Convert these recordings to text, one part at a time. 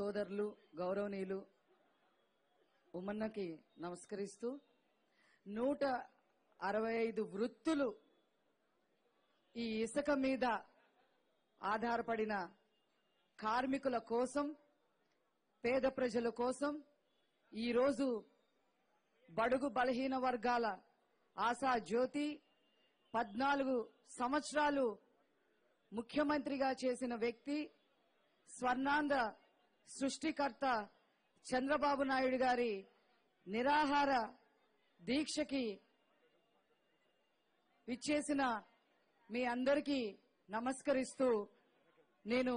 సోదరులు గౌరవనీయులు ఉమ్మన్నకి నమస్కరిస్తూ నూట అరవై ఐదు వృత్తులు ఈ ఇసుక మీద ఆధారపడిన కార్మికుల కోసం పేద ప్రజల కోసం ఈరోజు బడుగు బలహీన వర్గాల ఆశా జ్యోతి పద్నాలుగు సంవత్సరాలు ముఖ్యమంత్రిగా చేసిన వ్యక్తి స్వర్ణాంధ్ర సృష్టికర్త చంద్రబాబు నాయుడు గారి నిరాహార దీక్షకి విచ్చేసిన మీ అందరికీ నమస్కరిస్తూ నేను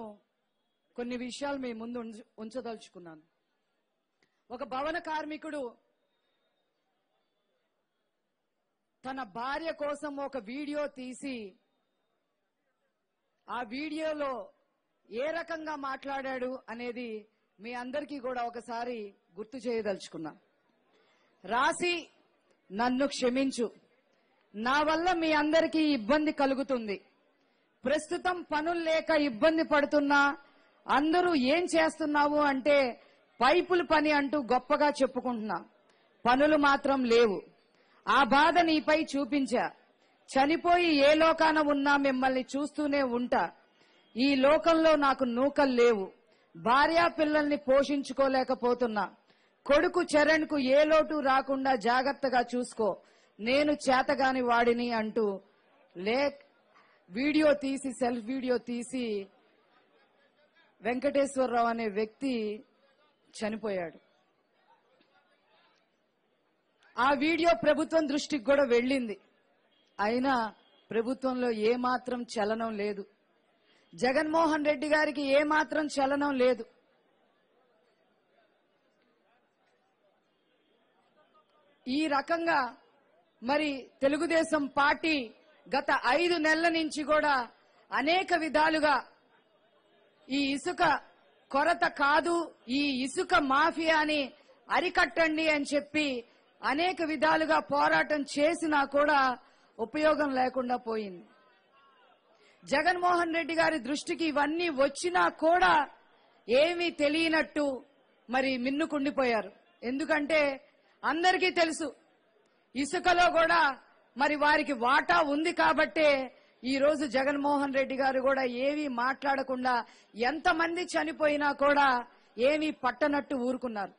కొన్ని విషయాలు మీ ముందు ఉంచదలుచుకున్నాను. ఒక భవన కార్మికుడు తన భార్య కోసం ఒక వీడియో తీసి ఆ వీడియోలో ఏ రకంగా మాట్లాడాడు అనేది మీ అందరికీ కూడా ఒకసారి గుర్తు చేయదలుచుకున్నా. రాసి నన్ను క్షమించు. నా వల్ల మీ అందరికీ ఇబ్బంది కలుగుతుంది. ప్రస్తుతం పనులు లేక ఇబ్బంది పడుతున్నా. అందరూ ఏం చేస్తున్నావు అంటే పైపుల పని అంటూ గొప్పగా చెప్పుకుంటున్నా. పనులు మాత్రం లేవు. ఆ బాధ నీపై చూపించా. చనిపోయి ఏ లోకాన ఉన్నా మిమ్మల్ని చూస్తూనే ఉంటా. ఈ లోకంలో నాకు నూకలు లేవు. భార్యా పిల్లల్ని పోషించుకోలేకపోతున్నా. కొడుకు చరణ్కు ఏ లోటు రాకుండా జాగ్రత్తగా చూసుకో. నేను చేతగాని వాడిని అంటూ లే వీడియో తీసి సెల్ఫ్ వీడియో తీసి వెంకటేశ్వరరావు అనే వ్యక్తి చనిపోయాడు. ఆ వీడియో ప్రభుత్వం దృష్టికి కూడా వెళ్ళింది. అయినా ప్రభుత్వంలో ఏమాత్రం చలనం లేదు. జగన్మోహన్ రెడ్డి గారికి ఏమాత్రం చలనం లేదు. ఈ రకంగా మరి తెలుగుదేశం పార్టీ గత ఐదు నెలల నుంచి కూడా అనేక విధాలుగా ఈ ఇసుక కొరత కాదు ఈ ఇసుక మాఫియాని అరికట్టండి అని చెప్పి అనేక విధాలుగా పోరాటం చేసినా కూడా ఉపయోగం లేకుండా పోయింది. జగన్మోహన్ రెడ్డి గారి దృష్టికి ఇవన్నీ వచ్చినా కూడా ఏమీ తెలియనట్టు మరి మిన్నుకుండిపోయారు. ఎందుకంటే అందరికీ తెలుసు ఇసుకలో కూడా మరి వారికి వాటా ఉంది కాబట్టే ఈ రోజు జగన్మోహన్ రెడ్డి గారు కూడా ఏమీ మాట్లాడకుండా ఎంతమంది చనిపోయినా కూడా ఏమీ పట్టనట్టు ఊరుకున్నారు.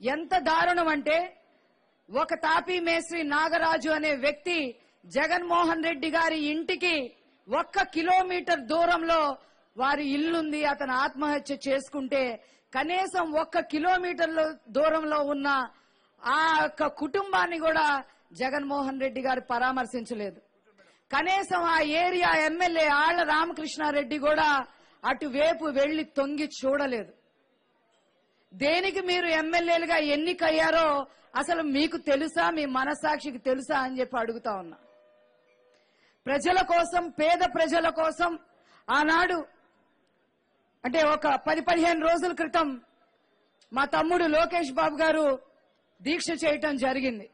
ఎంత దారుణం అంటే ఒక తాపీ మేస్త్రి నాగరాజు అనే వ్యక్తి జగన్మోహన్ రెడ్డి గారి ఇంటికి ఒక్క కిలోమీటర్ దూరంలో వారి ఇల్లుంది అతను ఆత్మహత్య చేసుకుంటే కనీసం ఒక్క కిలోమీటర్ల దూరంలో ఉన్న ఆ యొక్క కుటుంబాన్ని కూడా జగన్మోహన్ రెడ్డి గారు పరామర్శించలేదు. కనీసం ఆ ఏరియా ఎమ్మెల్యే ఆళ్ళ రామకృష్ణారెడ్డి కూడా అటువైపు వెళ్ళి తొంగి చూడలేదు. దేనికి మీరు ఎమ్మెల్యేలుగా ఎన్నికయ్యారో అసలు మీకు తెలుసా మీ మనసాక్షికి తెలుసా అని చెప్పి అడుగుతా ఉన్నా. ప్రజల కోసం పేద ప్రజల కోసం ఆనాడు అంటే ఒక పది పదిహేను రోజుల క్రితం మా తమ్ముడు లోకేష్ బాబు గారు దీక్ష చేయటం జరిగింది.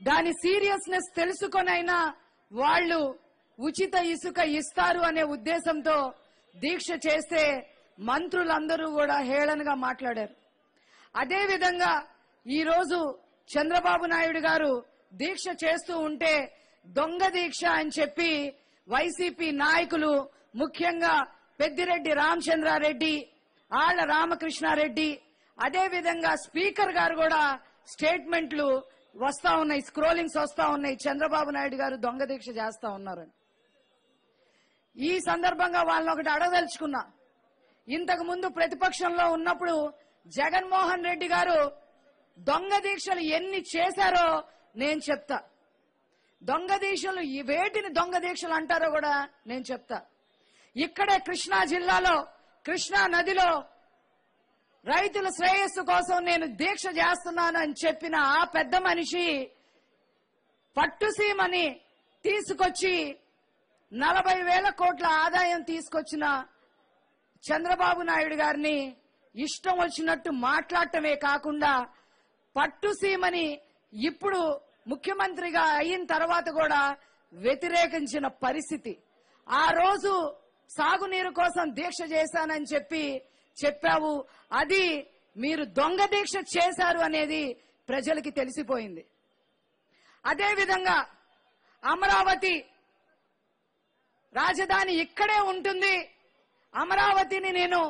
దాని సీరియస్నెస్ తెలుసుకొనైనా వాళ్ళు ఉచిత ఇసుక ఇస్తారు అనే ఉద్దేశంతో దీక్ష చేస్తే మంత్రులందరూ కూడా హేళనగా మాట్లాడారు. అదేవిధంగా ఈరోజు చంద్రబాబు నాయుడు గారు దీక్ష చేస్తూ ఉంటే దొంగ దీక్ష అని చెప్పి వైసీపీ నాయకులు ముఖ్యంగా పెద్దిరెడ్డి రామచంద్రారెడ్డి ఆళ్ళ రామకృష్ణారెడ్డి అదే విధంగా స్పీకర్ గారు కూడా స్టేట్మెంట్లు వస్తా ఉన్నాయి స్క్రోలింగ్స్ వస్తా ఉన్నాయి. చంద్రబాబు నాయుడు గారు దొంగ దీక్ష చేస్తా ఉన్నారని. ఈ సందర్భంగా వాళ్ళని ఒకటి అడగదలుచుకున్నా. ఇంతకు ముందు ప్రతిపక్షంలో ఉన్నప్పుడు జగన్మోహన్ రెడ్డి గారు దొంగ దీక్షలు ఎన్ని చేశారో నేను చెప్తా. దొంగ దీక్షలు ఈ వేటిని దొంగ దీక్షలు అంటారో కూడా నేను చెప్తా. ఇక్కడే కృష్ణా జిల్లాలో కృష్ణా నదిలో రైతుల శ్రేయస్సు కోసం నేను దీక్ష చేస్తున్నాను అని చెప్పిన ఆ పెద్ద మనిషి పట్టుసీమని తీసుకొచ్చి నలభై వేల కోట్ల ఆదాయం తీసుకొచ్చిన చంద్రబాబు నాయుడు గారిని ఇష్టం వచ్చినట్టు మాట్లాడటమే కాకుండా పట్టుసీమని ఇప్పుడు ముఖ్యమంత్రిగా అయిన తర్వాత కూడా వ్యతిరేకించిన పరిస్థితి. ఆ రోజు సాగునీరు కోసం దీక్ష చేశానని చెప్పి చెప్పావు. అది మీరు దొంగ దీక్ష చేశారు అనేది ప్రజలకి తెలిసిపోయింది. అదేవిధంగా అమరావతి రాజధాని ఇక్కడే ఉంటుంది. అమరావతిని నేను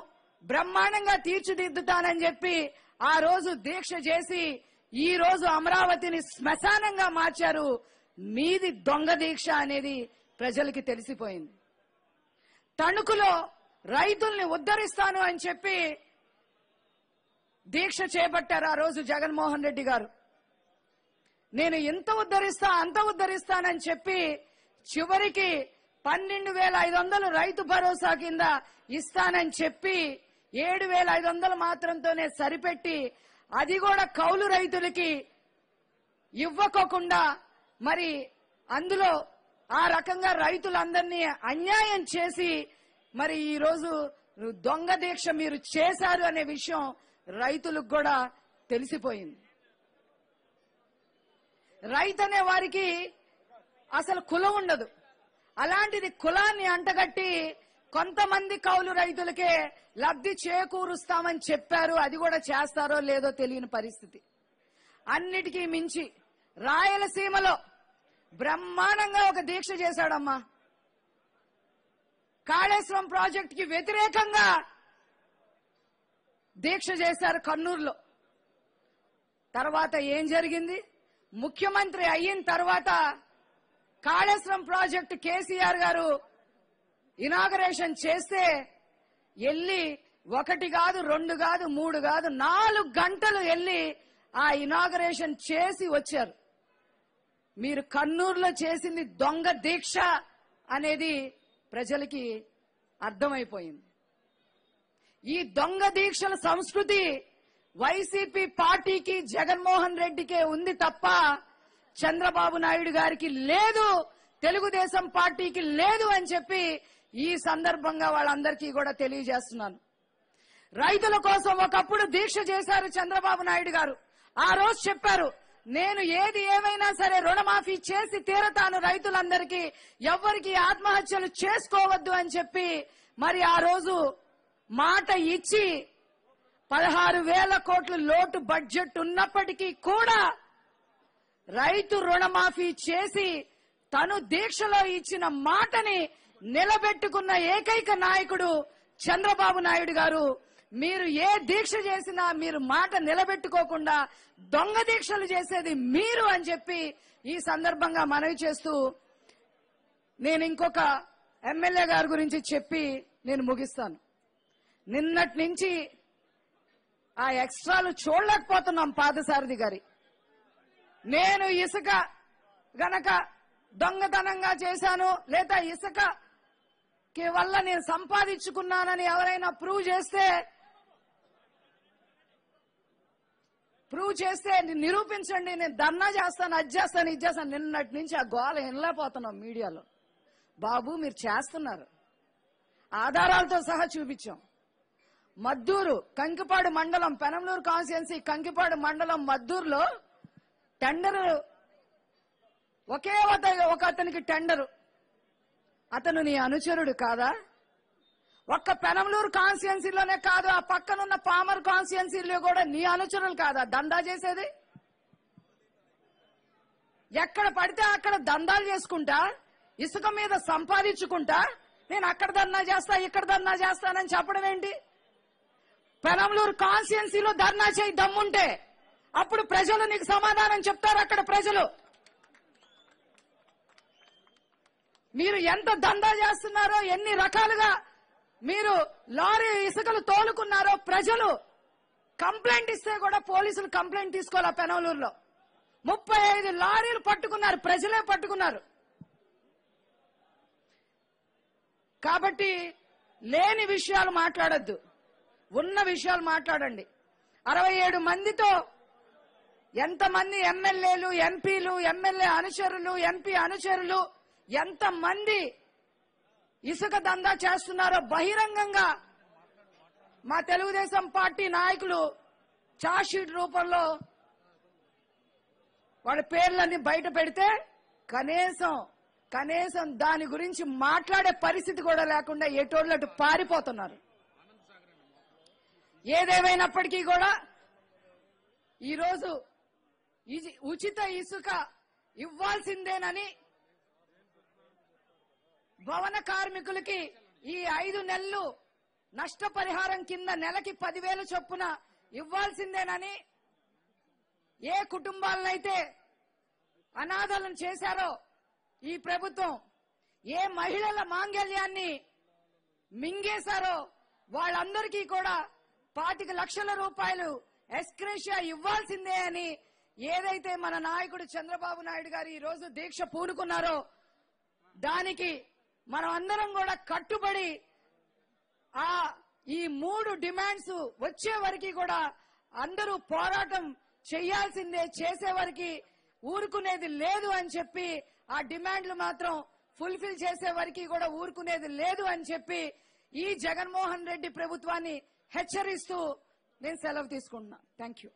బ్రహ్మాండంగా తీర్చిదిద్దుతానని చెప్పి ఆ రోజు దీక్ష చేసి ఈ రోజు అమరావతిని శ్మశానంగా మార్చారు. మీది దొంగ దీక్ష అనేది ప్రజలకి తెలిసిపోయింది. తణుకులో రైతుల్ని ఉద్ధరిస్తాను అని చెప్పి దీక్ష చేపట్టారు ఆ రోజు జగన్మోహన్ రెడ్డి గారు. నేను ఇంత ఉద్ధరిస్తా అంత ఉద్ధరిస్తానని చెప్పి చివరికి పన్నెండు వేల ఐదు వందలు రైతు భరోసా కింద ఇస్తానని చెప్పి ఏడు వేల ఐదు వందలు మాత్రంతోనే సరిపెట్టి అది కూడా కౌలు రైతులకి ఇవ్వకోకుండా మరి అందులో ఆ రకంగా రైతులందరినీ అన్యాయం చేసి మరి ఈరోజు దొంగ దీక్ష మీరు చేశారు అనే విషయం రైతులకు కూడా తెలిసిపోయింది. రైతు అనే వారికి అసలు కులం ఉండదు. అలాంటిది కులాన్ని అంటగట్టి కొంతమంది కౌలు రైతులకే లబ్ధి చేకూరుస్తామని చెప్పారు. అది కూడా చేస్తారో లేదో తెలియని పరిస్థితి. అన్నిటికీ మించి రాయలసీమలో బ్రహ్మాండంగా ఒక దీక్ష చేశాడమ్మా. కాళేశ్వరం ప్రాజెక్ట్కి వ్యతిరేకంగా దీక్ష చేశారు కర్నూలులో తర్వాత ఏం జరిగింది? ముఖ్యమంత్రి అయిన తర్వాత కాళేశ్వరం ప్రాజెక్టు కేసీఆర్ గారు ఇనాగరేషన్ చేస్తే వెళ్ళి ఒకటి కాదు రెండు కాదు మూడు కాదు నాలుగు గంటలు వెళ్ళి ఆ ఇనాగరేషన్ చేసి వచ్చారు. మీరు కన్నూరులో చేసింది దొంగ దీక్ష అనేది ప్రజలకి అర్థమైపోయింది. ఈ దొంగ దీక్షల సంస్కృతి వైసీపీ పార్టీకి జగన్మోహన్ రెడ్డికే ఉంది తప్ప చంద్రబాబు నాయుడు గారికి లేదు తెలుగుదేశం పార్టీకి లేదు అని చెప్పి ఈ సందర్భంగా వాళ్ళందరికీ కూడా తెలియజేస్తున్నాను. రైతుల కోసం ఒకప్పుడు దీక్ష చేశారు చంద్రబాబు నాయుడు గారు. ఆ రోజు చెప్పారు నేను ఏది ఏమైనా సరే రుణమాఫీ చేసి తీరతాను రైతులందరికీ ఎవ్వరికి ఆత్మహత్యలు చేసుకోవద్దు అని చెప్పి మరి ఆ రోజు మాట ఇచ్చి పదహారు వేల కోట్ల లోటు బడ్జెట్ ఉన్నప్పటికీ కూడా రైతు రుణమాఫీ చేసి తను దీక్షలో ఇచ్చిన మాటని నిలబెట్టుకున్న ఏకైక నాయకుడు చంద్రబాబు నాయుడు గారు. మీరు ఏ దీక్ష చేసినా మీరు మాట నిలబెట్టుకోకుండా దొంగ దీక్షలు చేసేది మీరు అని చెప్పి ఈ సందర్భంగా మనవి చేస్తూ నేను ఇంకొక ఎమ్మెల్యే గారి గురించి చెప్పి నేను ముగిస్తాను. నిన్నటి నుంచి ఆ ఎక్స్ట్రాలు చూడలేకపోతున్నాం పాదసారథి గారి. నేను ఇసుక గనక దొంగతనంగా చేశాను లేదా ఇసుక వల్ల నేను సంపాదించుకున్నానని ఎవరైనా ప్రూవ్ చేస్తే ప్రూవ్ చేస్తే నిరూపించండి నేను ధర్నా చేస్తాను అది చేస్తాను ఇది చేస్తాను. నిన్నటి నుంచి ఆ గోల వినలేకపోతున్నాం మీడియాలో. బాబు మీరు చేస్తున్నారు. ఆధారాలతో సహా చూపించాం. మద్దూరు కంకిపాడు మండలం పెనంలూరు కాన్స్టిట్యున్సీ కంకిపాడు మండలం మద్దూరులో టెండరు ఒకే ఒక అతనికి టెండరు. అతను నీ అనుచరుడు కాదా? ఒక్క పెనంలూరు కాన్స్టిట్యున్సీలోనే కాదు ఆ పక్కనున్న పామర్ కాన్స్టిట్యున్సీలో కూడా నీ అనుచరులు కాదా? దందా చేసేది? ఎక్కడ పడితే అక్కడ దందాలు చేసుకుంటా ఇసుక మీద సంపాదించుకుంటా నేను అక్కడ ధర్నా చేస్తా ఇక్కడ ధర్నా చేస్తానని చెప్పడం ఏంటి? పెనంలూరు కాన్స్టిట్యున్సీలో ధర్నా చేయి దమ్ముంటే అప్పుడు ప్రజలు నీకు సమాధానం చెప్తారు అక్కడ ప్రజలు. మీరు ఎంత దందా చేస్తున్నారో ఎన్ని రకాలుగా మీరు లారీ ఇసుకలు తోలుకున్నారో ప్రజలు కంప్లైంట్ ఇస్తే కూడా పోలీసులు కంప్లైంట్ తీసుకోవాలి పెనవలూరులో? ముప్పై ఐదు లారీలు పట్టుకున్నారు ప్రజలే పట్టుకున్నారు. కాబట్టి లేని విషయాలు మాట్లాడద్దు. ఉన్న విషయాలు మాట్లాడండి. అరవై ఏడు మందితో ఎంతమంది ఎమ్మెల్యేలు ఎంపీలు ఎమ్మెల్యే అనుచరులు ఎంపీ అనుచరులు ఎంతమంది ఇసుక దందా చేస్తున్నారో బహిరంగంగా మా తెలుగుదేశం పార్టీ నాయకులు చార్జ్షీట్ రూపంలో వాళ్ళ పేర్లన్నీ బయట పెడితే కనీసం కనీసం దాని గురించి మాట్లాడే పరిస్థితి కూడా లేకుండా ఎటోళ్ళటు పారిపోతున్నారు. ఏదేమైనప్పటికీ కూడా ఈరోజు ఉచిత ఇసుక ఇవ్వాల్సిందేనని భవన కార్మికులకి ఈ ఐదు నెలలు నష్టపరిహారం కింద నెలకి పదివేలు చొప్పున ఇవ్వాల్సిందేనని ఏ కుటుంబాలనైతే అనాథలను చేశారో ఈ ప్రభుత్వం ఏ మహిళల మాంగల్యాన్ని మింగేశారో వాళ్ళందరికీ కూడా పాతిక లక్షల రూపాయలు ఎస్క్రేషియా ఇవ్వాల్సిందే అని ఏదైతే మన నాయకుడు చంద్రబాబు నాయుడు గారు ఈ రోజు దీక్ష పూనుకున్నారో దానికి మనం అందరం కూడా కట్టుబడి ఆ ఈ మూడు డిమాండ్స్ వచ్చే వరకు కూడా అందరూ పోరాటం చేయాల్సిందే చేసే వరకు ఊరుకునేది లేదు అని చెప్పి ఆ డిమాండ్లు మాత్రం ఫుల్ఫిల్ చేసే వరకు కూడా ఊరుకునేది లేదు అని చెప్పి ఈ జగన్మోహన్ రెడ్డి ప్రభుత్వాన్ని హెచ్చరిస్తూ నేను సెలవు తీసుకుంటున్నా. Thank you.